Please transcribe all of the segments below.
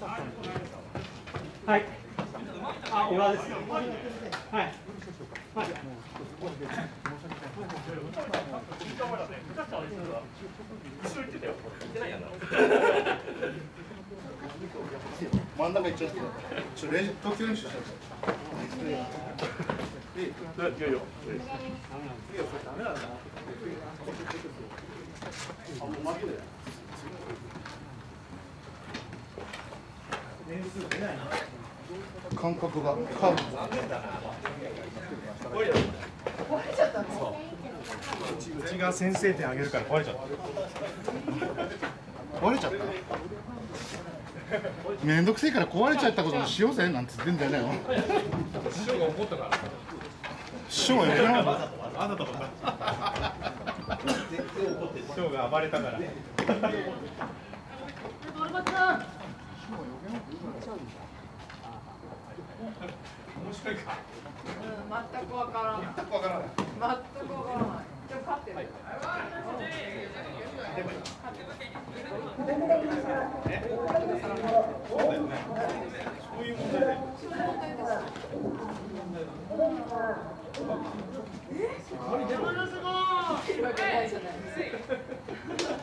はい。あ、小川です。はい。はい。真ん中行っちゃって。ちょ練習投球練習したんですよ。いい。いやいや。あもう負けだよ。感覚がカーブ。うちが先制点あげるから壊れちゃった。壊れちゃった。めんどくせえから壊れちゃったことにしようぜなんつってんじゃね。師匠が怒ったから。師匠は余計なこと。あなたとか。師匠が暴れたから。面白いか。全くわからない。全くわからない。全くわからない。でも勝ってる。そうだよね。そういう問題だよ。そういう問題です。え？るわけないじゃないです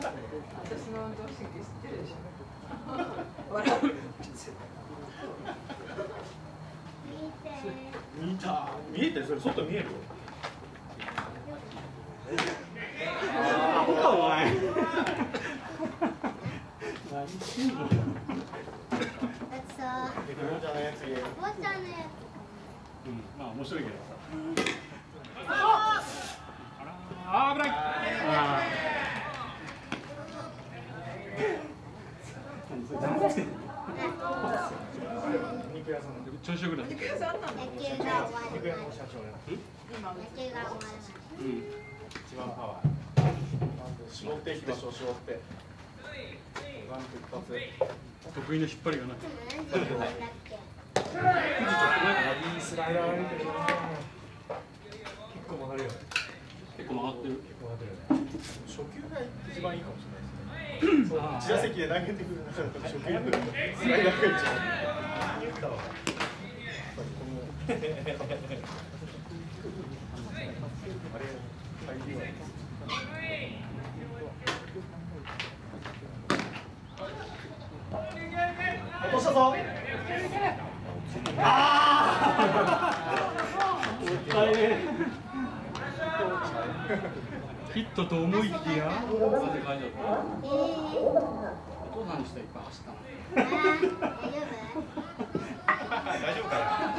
か。私の運動神経知ってるでしょ。笑う。見た。見えてるそれ外見えるよ。アホかお前。何してんの？That's uh, じゃんのやつもちゃんのやつうん、まあ面白いけどさ。あ、あ危ない。あ肉屋さんの調子よくなって。肉屋さんなの。野球が終わる社長や。今野球が終わるうん。一番パワー。絞っていきましょう絞って。ワンク一発。得意の引っ張りがない。いいスライダー歩いてるな。結構曲がるよね。結構曲がってる。結構曲がってるね。初球が一番いいかもしれないですね。そう一打席で投げてくる中だと初球スライダーが一番。ヒットと思いきや。えー、お父さんにしたらいっぱい走ったの。あー大丈大丈夫かな。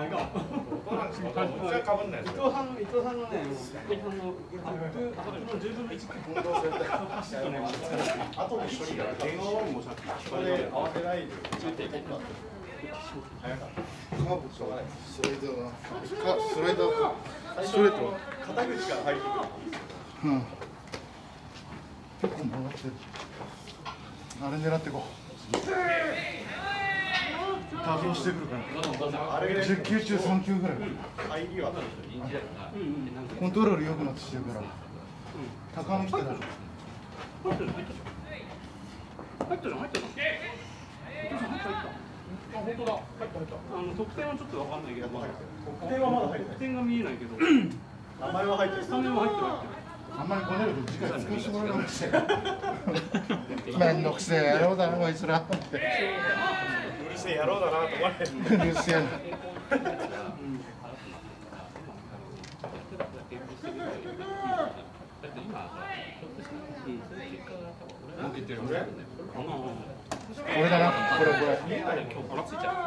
お父さん。なんか。それはかぶんないですよ。伊藤さん、伊藤さんのね、伊藤さんのアップ、アップの十分の一回。走っ、ていで早かった。カーブとスライダーが。かスライダーか。ストレート。肩口から入ってくる。うん。結構曲がってる。あれ狙ってこう。多投してくる。から。あれで10球中3球ぐらい。入りはコントロール良くなってきてる。から。高め来てた。入ったじゃん、入ったじゃん。入ったじゃん、入った。入った、あ本当だ。入った入った。あの得点はちょっとわかんないけど、まあ得点はまだ入ってない。得点が見えないけど、名前は入ってる。スタメンは入ってる。あんまりこねる。と次回使わせてもらいましたよ。めんどくせえ野郎だなこいつら。せえ野郎だなと思われてる。うこれだなこれこれ。